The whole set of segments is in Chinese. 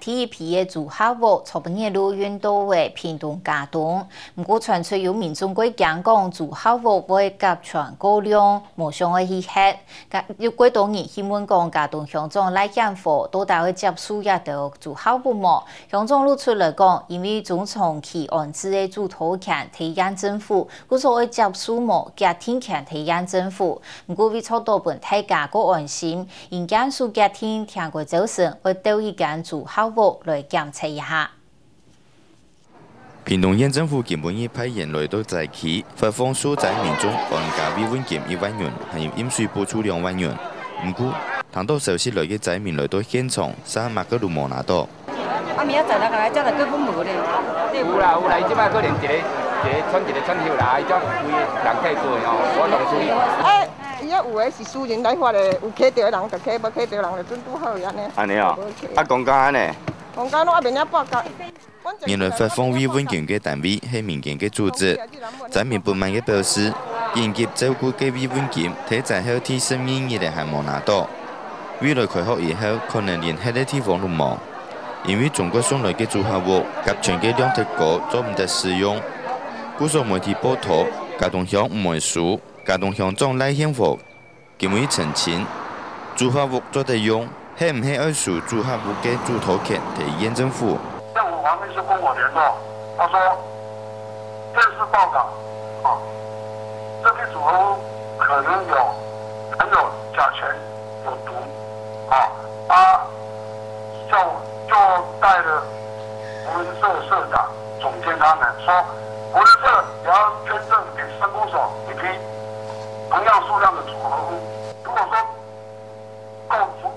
第一批的住客户从本日路运到为屏东加东，不过传出有民众归讲讲住客户会甲全高量，无想会去黑。有几多年新闻讲加东乡长来讲货，都大会接收一到住客户么？乡长露出来讲，因为总从其安置的主头看提案政府，故所会接收么？家庭看提案政府，不过为操作本太价个安心，应该数家庭听过走神，会都一间住客户来检测一下。屏东县政府根本已派员来到灾区，发放所在民众安家慰问金一万元，还有饮水补助两万元。唔过，谈到消息来嘅灾民来到现场，三万个都冇拿到。啊，明仔载来个，才来根本无咧。有啦有啦，伊即摆可能一个一个穿一个穿休啦，伊种规人太多哦，我拢注意。哎，伊啊有诶是私人来发诶，有客着诶人就客，无客着人就准拄好安尼。安尼哦，啊公家安尼。公家拢阿边仔报告。原来发放慰问金嘅单位系民间嘅组织，在面不满嘅表示，应急照顾嘅慰问金，睇在后天生意日嚟还冇拿到。未来开学以后，可能连迄个地方都冇，因为中国送来嘅租客户，甲全嘅量太高，做唔得使用。故所媒体报道，家东乡唔会输，家东乡长赖显福，今日澄清，租客户做得用，系唔系二数租客户嘅租头权提验政府？政府方面是跟我联络，他说正式报道，啊，这批组合可能有含有甲醛有毒，啊，他就就带了福仁社社长、总监他们说，福仁数量的组合屋。如果说够福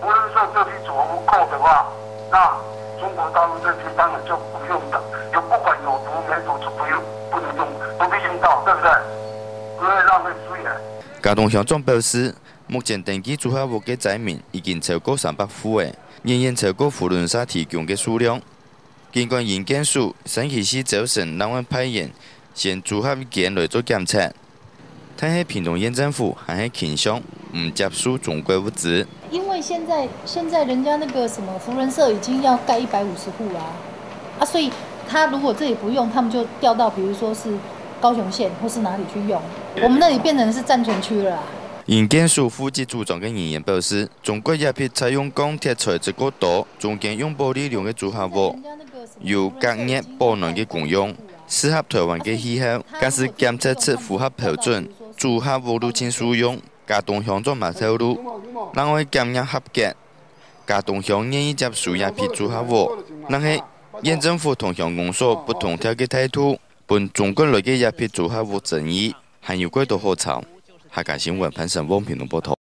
福仁社这批组合屋够的话，那中国大陆这批当然就不用等，有不管有毒没毒就不用不能用，不必用到，对不对？不会浪费资源。交通乡长表示，目前登记租客户嘅灾民已经超过三百户嘅，仍然超过福伦社提供嘅数量。尽管营建署星期四早晨两万派员先租客件来做检测，但系屏东县政府还系倾向唔接收中国物资。因为现在现在人家那个什么福仁社已经要盖一百五十户啦，啊，所以他如果这里不用，他们就调到比如说是高雄县或是哪里去用，我们那里变成是战权区了。营建署副级组长嘅人员表示，中国一批采用钢铁材质过多，中间用玻璃量嘅组合物，有隔热保暖嘅功用，适合台湾嘅气候，更是检测出符合标准，组合物都请使用。加东乡做马透露，因为检验合格，加东乡愿意接受一批组合物，但是县政府同乡公所不同调嘅态度，本中国来嘅一批组合物争议，还有几多好吵？下届新闻潘胜旺评论报道。